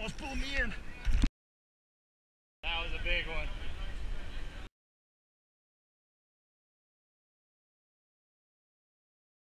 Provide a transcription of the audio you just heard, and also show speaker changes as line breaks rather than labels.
almost pulled me in.
That was a big one.